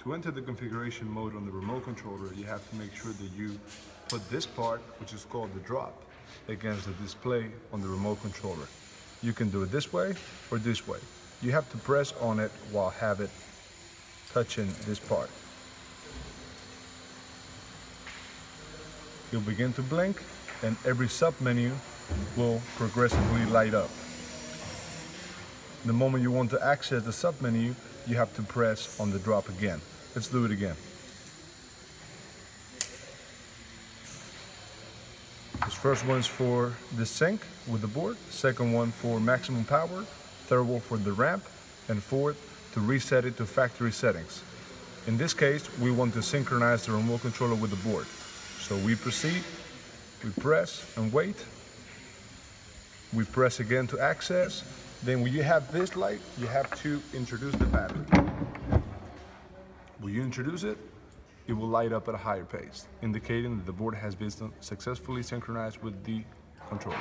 To enter the configuration mode on the remote controller, you have to make sure that you put this part, which is called the drop, against the display on the remote controller. You can do it this way or this way. You have to press on it while have it touching this part. You'll begin to blink and every sub menu will progressively light up. The moment you want to access the sub menu, you have to press on the drop again. Let's do it again. This first one is for the sync with the board, second one for maximum power, third one for the ramp, and fourth to reset it to factory settings. In this case, we want to synchronize the remote controller with the board. So we proceed, we press and wait. We press again to access. Then when you have this light, you have to introduce the battery. When you introduce it, it will light up at a higher pace, indicating that the board has been successfully synchronized with the controller.